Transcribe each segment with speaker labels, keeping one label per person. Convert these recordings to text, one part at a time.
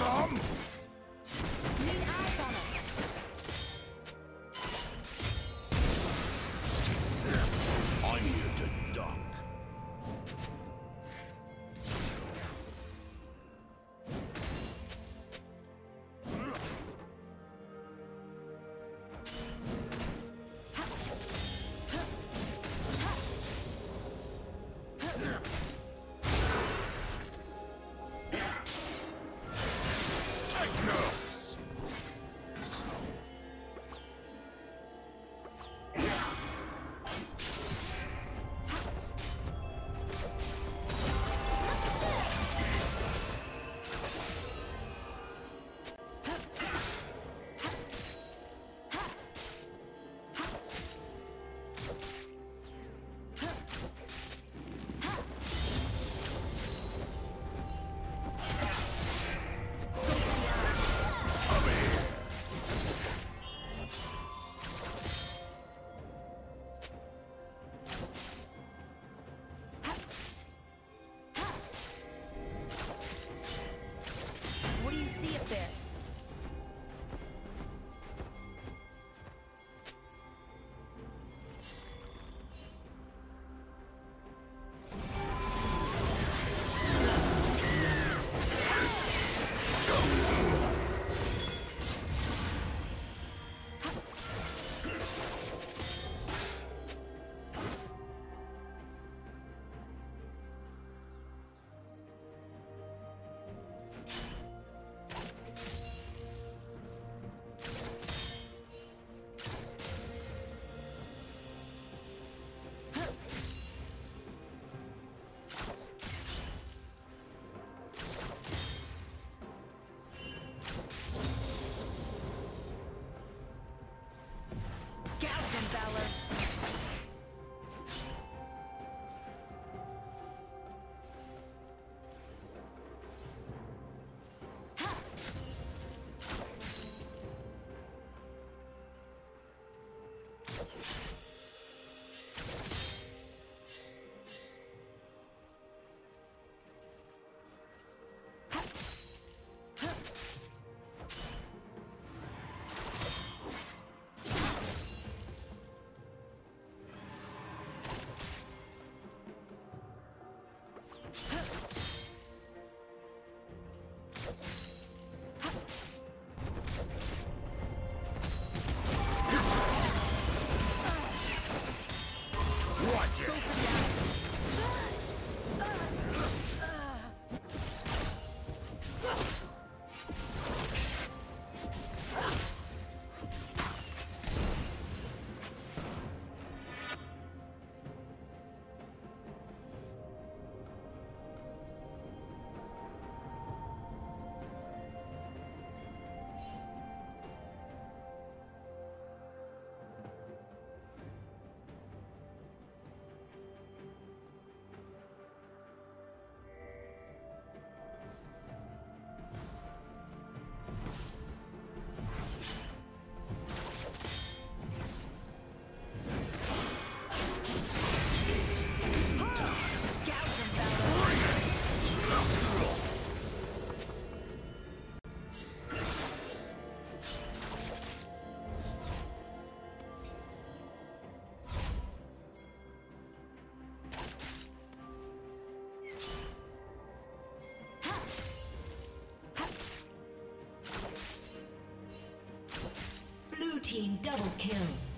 Speaker 1: some?
Speaker 2: Kill.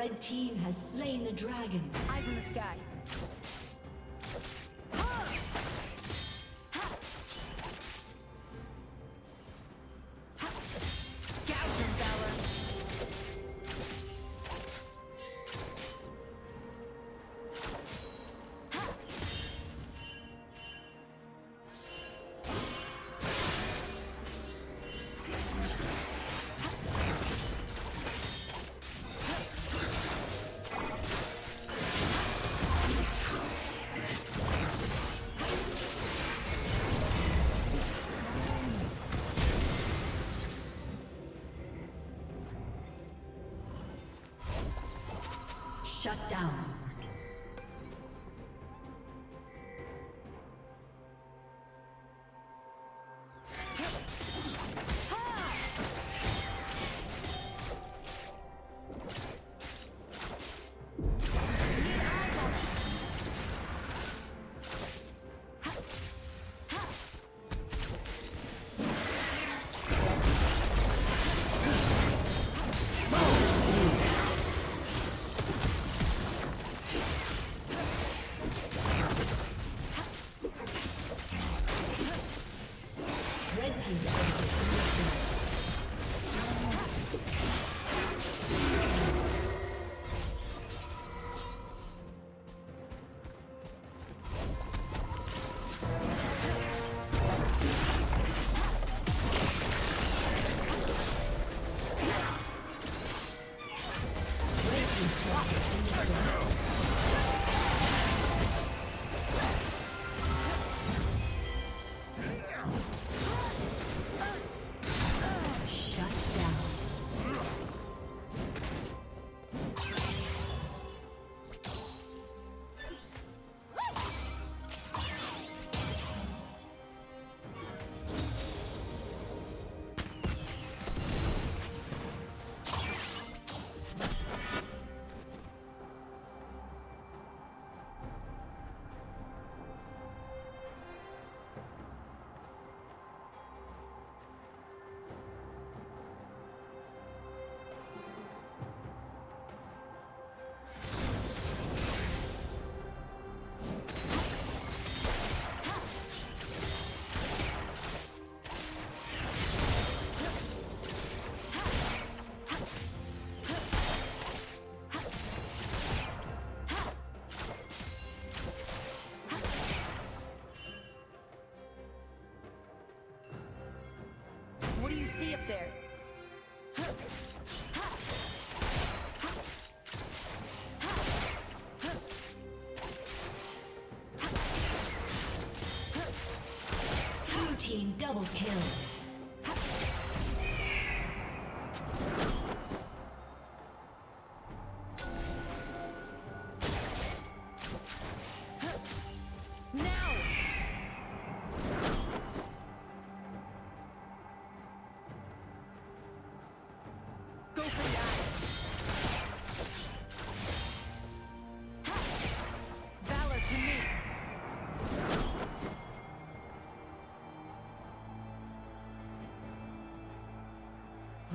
Speaker 2: Red team has slain the dragon.
Speaker 3: Eyes in the sky.
Speaker 2: Shut down. Red team's
Speaker 3: there?
Speaker 2: Blue team double kill.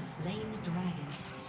Speaker 2: slain the dragon.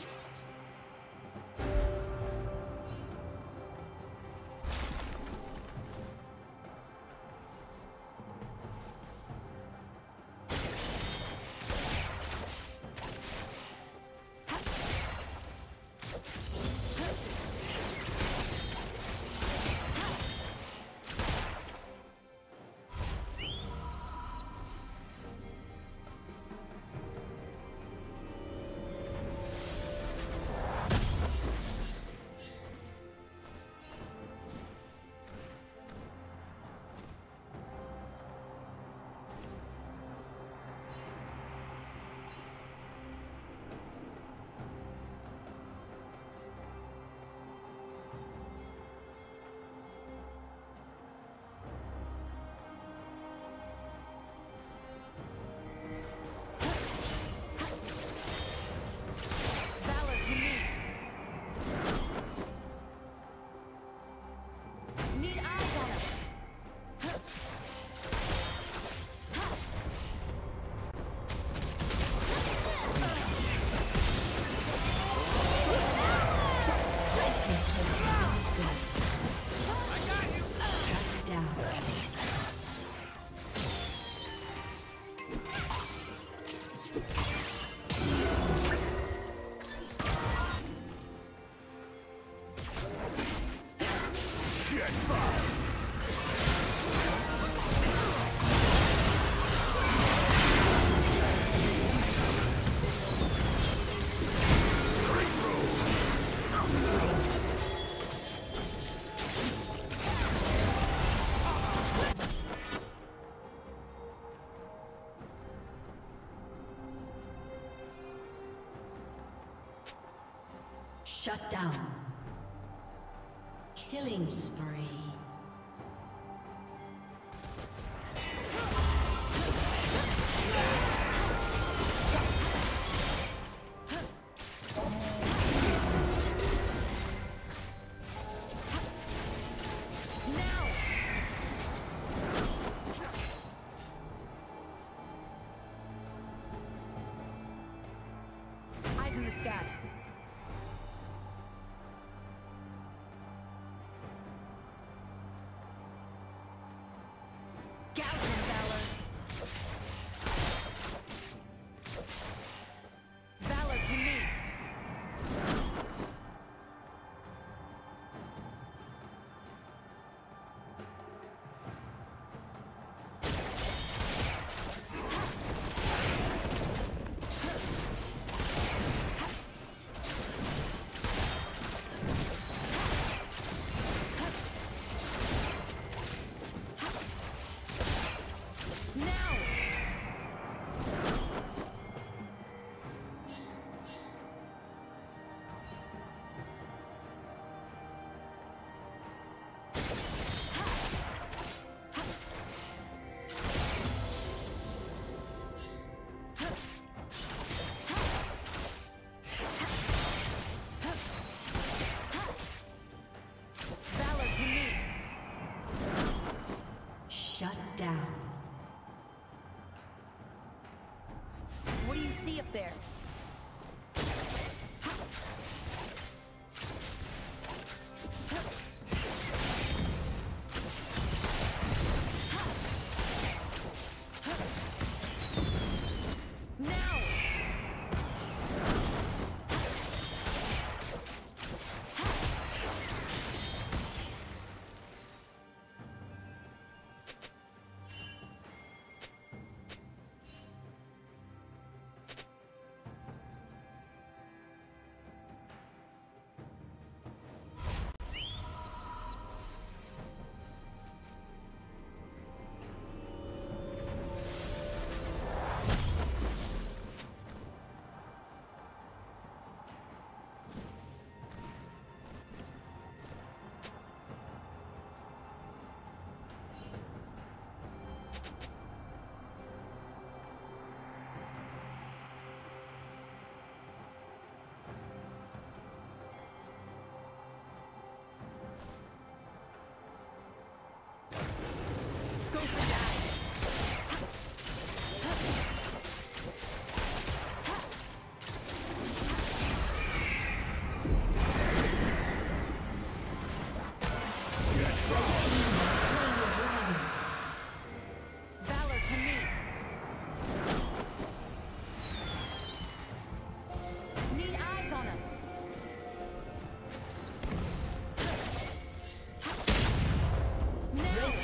Speaker 2: there.